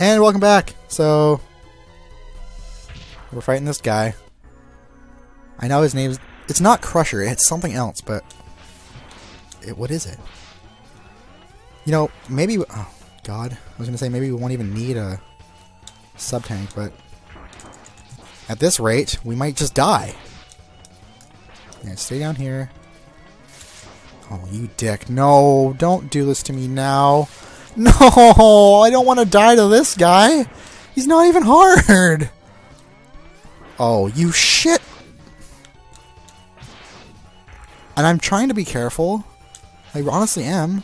And welcome back. So we're fighting this guy. I know his name's it's not Crusher, it's something else, but it, what is it? You know, maybe oh god, I was gonna say maybe we won't even need a sub tank, but at this rate, we might just die. Yeah, stay down here. Oh, you dick. No, don't do this to me now. No, I don't want to die to this guy. He's not even hard. Oh, you shit. And I'm trying to be careful. I honestly am.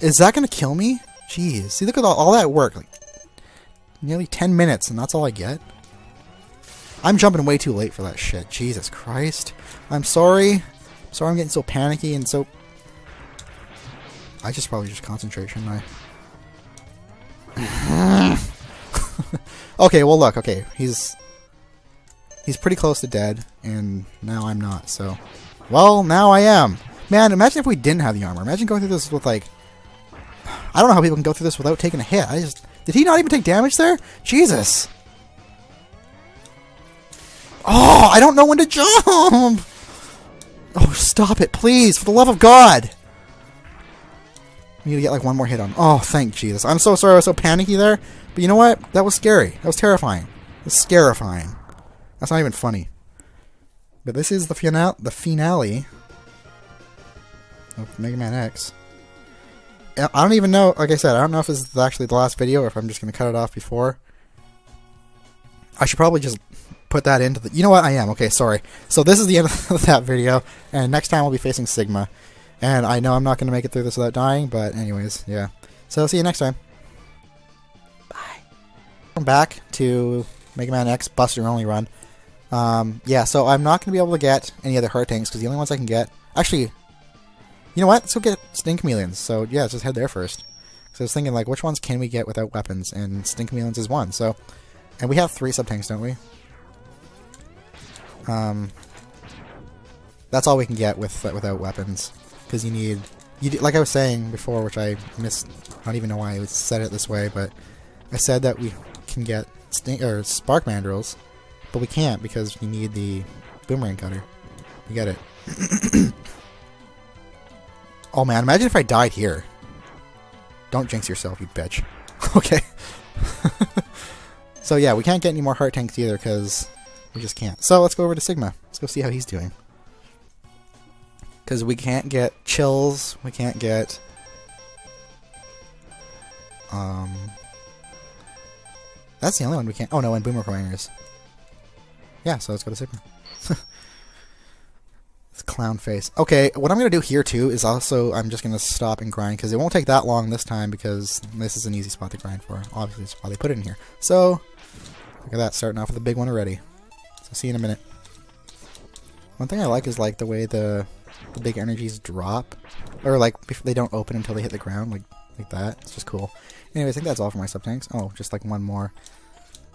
Is that going to kill me? Jeez. See, look at all, all that work. Like, nearly 10 minutes, and that's all I get? I'm jumping way too late for that shit. Jesus Christ. I'm sorry. Sorry I'm getting so panicky and so... I just probably just concentration. I? okay, well look, okay, he's he's pretty close to dead, and now I'm not, so well, now I am. Man, imagine if we didn't have the armor. Imagine going through this with like I don't know how people can go through this without taking a hit. I just did he not even take damage there? Jesus. Oh, I don't know when to jump. Oh, stop it, please, for the love of God. Need to get like one more hit on. Oh, thank Jesus. I'm so sorry I was so panicky there. But you know what? That was scary. That was terrifying. It was scarifying. That's not even funny. But this is the finale, the finale of Mega Man X. I don't even know, like I said, I don't know if this is actually the last video or if I'm just going to cut it off before. I should probably just put that into the... You know what? I am. Okay, sorry. So this is the end of that video, and next time we'll be facing Sigma. And I know I'm not going to make it through this without dying, but anyways, yeah. So see you next time. Bye. Welcome back to Mega Man X Buster Only Run. Um, yeah, so I'm not going to be able to get any other heart tanks, because the only ones I can get... Actually, you know what? Let's go get Sting Chameleon's. So yeah, let's just head there first. So I was thinking, like, which ones can we get without weapons? And Sting Chameleon's is one, so... And we have three sub-tanks, don't we? Um, that's all we can get with without weapons because you need you like I was saying before, which I missed. I don't even know why I said it this way, but I said that we can get or spark mandrills, but we can't because you need the boomerang cutter. You get it. oh man, imagine if I died here. Don't jinx yourself, you bitch. okay. so yeah, we can't get any more heart tanks either because we just can't. So let's go over to Sigma. Let's go see how he's doing because we can't get chills, we can't get um that's the only one we can't oh no and boomer pointers yeah so let's go to Sigma it's clown face. Okay what I'm gonna do here too is also I'm just gonna stop and grind because it won't take that long this time because this is an easy spot to grind for. Obviously that's why they put it in here. So look at that starting off with a big one already. So see you in a minute. One thing I like is like the way the the big energies drop, or like they don't open until they hit the ground, like like that. It's just cool. Anyway, I think that's all for my sub tanks. Oh, just like one more.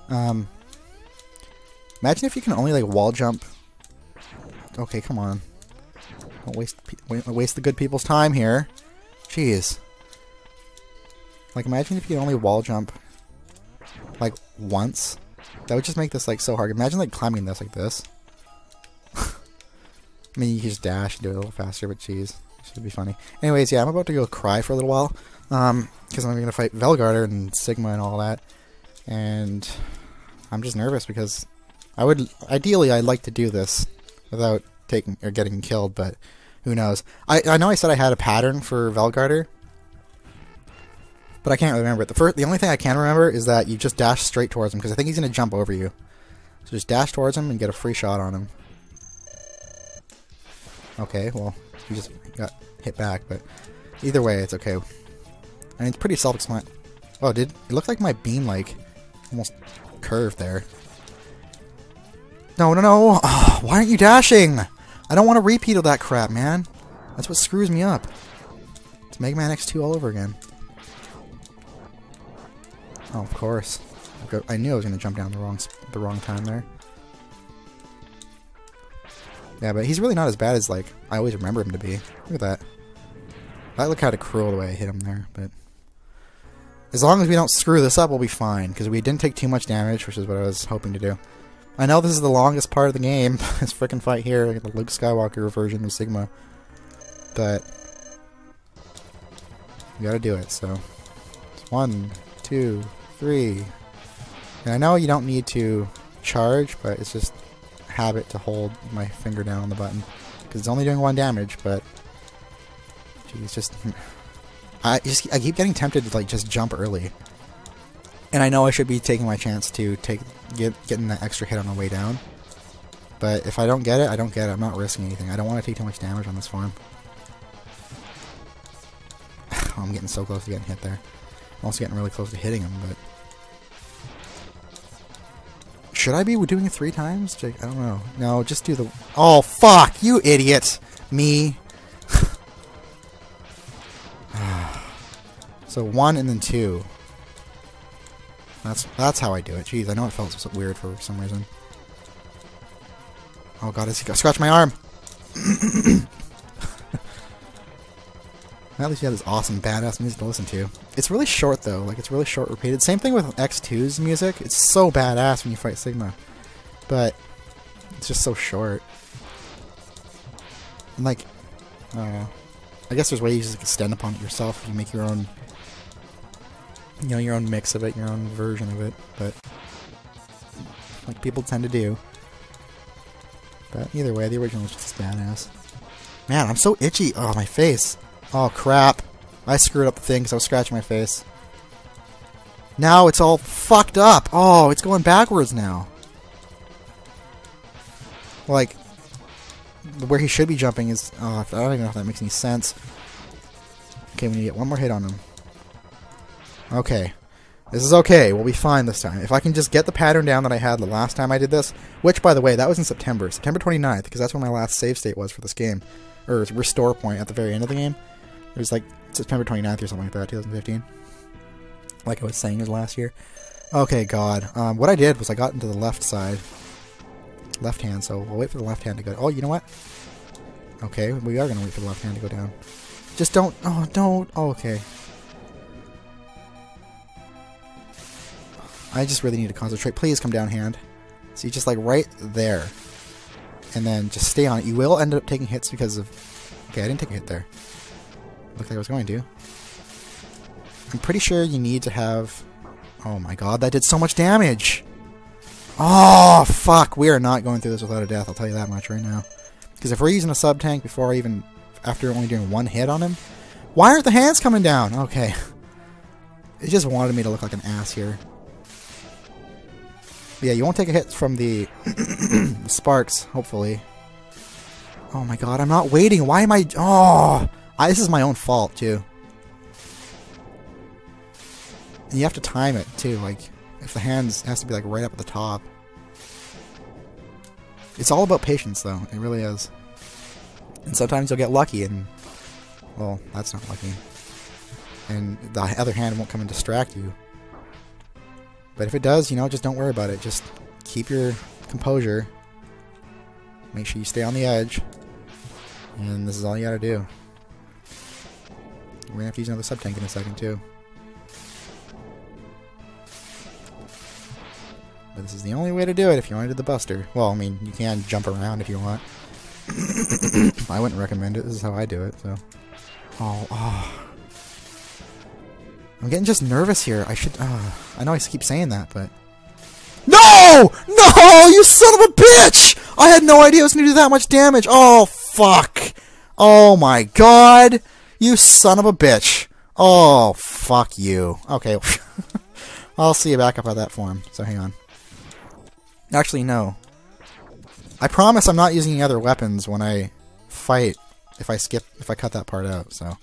Um, imagine if you can only like wall jump. Okay, come on. Don't waste waste the good people's time here. Jeez. Like imagine if you could only wall jump like once. That would just make this like so hard. Imagine like climbing this like this. I mean, you can just dash and do it a little faster, but geez, should be funny. Anyways, yeah, I'm about to go cry for a little while, um, because I'm going to fight Velguarder and Sigma and all that, and I'm just nervous because I would, ideally, I'd like to do this without taking, or getting killed, but who knows. I, I know I said I had a pattern for Velguarder, but I can't remember it. The first, the only thing I can remember is that you just dash straight towards him, because I think he's going to jump over you. So just dash towards him and get a free shot on him. Okay, well, he just got hit back, but either way, it's okay. I mean, it's pretty self-explanatory. Oh, did it looked like my beam, like, almost curved there. No, no, no! Oh, why aren't you dashing? I don't want to repeat of that crap, man. That's what screws me up. It's Mega Man X2 all over again. Oh, of course. I knew I was going to jump down the wrong the wrong time there. Yeah, but he's really not as bad as, like, I always remember him to be. Look at that. That looked kind of cruel the way I hit him there, but... As long as we don't screw this up, we'll be fine, because we didn't take too much damage, which is what I was hoping to do. I know this is the longest part of the game, this freaking fight here, the Luke Skywalker version of Sigma. But, we gotta do it, so. It's one, two, three. And I know you don't need to charge, but it's just habit to hold my finger down on the button. Because it's only doing one damage, but... Geez, just... I just I keep getting tempted to like just jump early. And I know I should be taking my chance to take get getting that extra hit on the way down. But if I don't get it, I don't get it. I'm not risking anything. I don't want to take too much damage on this farm. I'm getting so close to getting hit there. I'm also getting really close to hitting him, but... Should I be doing it three times? I don't know. No, just do the... Oh, fuck! You idiot! Me. So one and then two. That's that's how I do it. Jeez, I know it felt so weird for some reason. Oh god, is he got scratch my arm? At least you have this awesome, badass music to listen to. It's really short though, like it's really short repeated. Same thing with X2's music. It's so badass when you fight Sigma. But it's just so short. And like, I don't know. I guess there's ways to extend upon it yourself. You make your own you know, your own mix of it, your own version of it, but like people tend to do. But either way, the original is just badass. Man, I'm so itchy. Oh, my face. Oh, crap. I screwed up the thing because I was scratching my face. Now it's all fucked up. Oh, it's going backwards now. Like, where he should be jumping is... Oh, I don't even know if that makes any sense. Okay, we need to get one more hit on him. Okay. This is okay. We'll be fine this time. If I can just get the pattern down that I had the last time I did this, which, by the way, that was in September. September 29th, because that's when my last save state was for this game. Or restore point at the very end of the game. It was like September 29th or something like that, 2015. Like I was saying is last year. Okay, God. Um, what I did was I got into the left side. Left hand, so I'll wait for the left hand to go... Oh, you know what? Okay, we are going to wait for the left hand to go down. Just don't... Oh, don't... Oh, okay. I just really need to concentrate. Please come down, hand. See, just like right there. And then just stay on it. You will end up taking hits because of... Okay, I didn't take a hit there. Looked like I was going to. I'm pretty sure you need to have... Oh my god, that did so much damage! Oh, fuck! We are not going through this without a death, I'll tell you that much right now. Because if we're using a sub-tank before even... After only doing one hit on him... Why aren't the hands coming down? Okay. It just wanted me to look like an ass here yeah, you won't take a hit from the, sparks, hopefully. Oh my god, I'm not waiting. Why am I... Oh! I, this is my own fault, too. And you have to time it, too. Like, if the hands has to be, like, right up at the top. It's all about patience, though. It really is. And sometimes you'll get lucky, and... Well, that's not lucky. And the other hand won't come and distract you. But if it does, you know, just don't worry about it. Just keep your composure. Make sure you stay on the edge. And this is all you gotta do. We're gonna have to use another sub-tank in a second, too. But this is the only way to do it if you want to do the Buster. Well, I mean, you can jump around if you want. I wouldn't recommend it. This is how I do it, so... Oh, oh. I'm getting just nervous here. I should. Uh, I know I keep saying that, but. No! No! You son of a bitch! I had no idea it was going to do that much damage. Oh, fuck. Oh my god. You son of a bitch. Oh, fuck you. Okay. I'll see you back up at that form, so hang on. Actually, no. I promise I'm not using any other weapons when I fight if I skip, if I cut that part out, so.